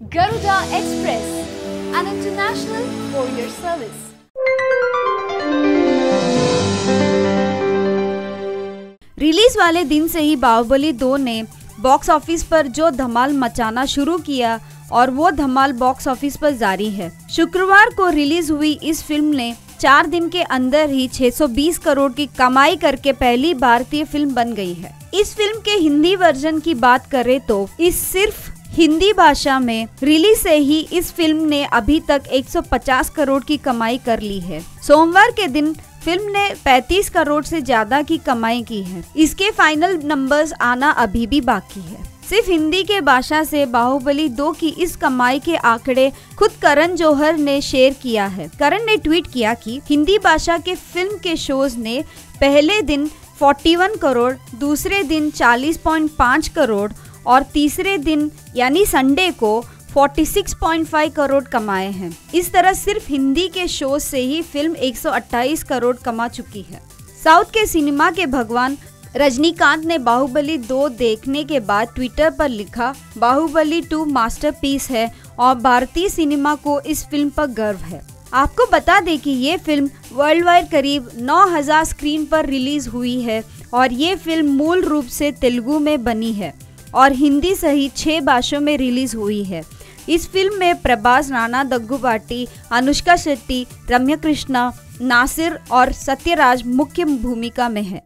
Garuda Express, an international courier service. Release वाले दिन से ही बाहुबली दो ने बॉक्स ऑफ़िस पर जो धमाल मचाना शुरू किया और वो धमाल बॉक्स ऑफ़िस पर जारी है शुक्रवार को रिलीज़ हुई इस फ़िल्म ने चार दिन के अंदर ही 620 करोड़ की कमाई करके पहली भारतीय फ़िल्म बन गई है इस फ़िल्म के हिंदी वर्जन की बात करें तो इस सिर्फ़ हिंदी भाषा में रिलीज़ से ही इस फ़िल्म ने अभी तक 150 करोड़ की कमाई कर ली है। सोमवार के दिन फ़िल्म ने 35 करोड़ से ज़्यादा की कमाई की है। इसके फाइनल नंबर्स आना अभी भी बाकी है। सिर्फ़ हिंदी के भाषा से बाहुबली दो की इस कमाई के आंकड़े खुद करण जौहर ने शेयर किया है। करण ने ट्वीट किया कि हिंदी भाषा के फ़िल्म के शोज़ ने पहले दिन 41 करोड़, दूसरे दिन 40.5 करोड़ और तीसरे दिन, यानी संडे को 46.5 करोड़ कमाए हैं। इस तरह सिर्फ़ हिंदी के शो से ही फ़िल्म 128 करोड़ कमा चुकी है। साउथ के सिनेमा के भगवान रजनीकांत ने बाहुबली दो देखने के बाद ट्विटर पर लिखा, बाहुबली टू मास्टरपीस है और भारतीय सिनेमा को इस फ़िल्म पर गर्व है। आपको बता दें कि ये फ़िल्म वर्ल्ड वाइड करीब 9000 स्क्रीन पर रिलीज़ हुई है और ये फ़िल्म मूल रूप से तेलुगु में बनी है। और हिंदी सहित छः भाषाओं में रिलीज़ हुई है। इस फ़िल्म में प्रभास राणा, दग्गू भाटी, अनुष्का शेट्टी, रम्या कृष्णा, नासिर और सत्यराज मुख्य भूमिका में है।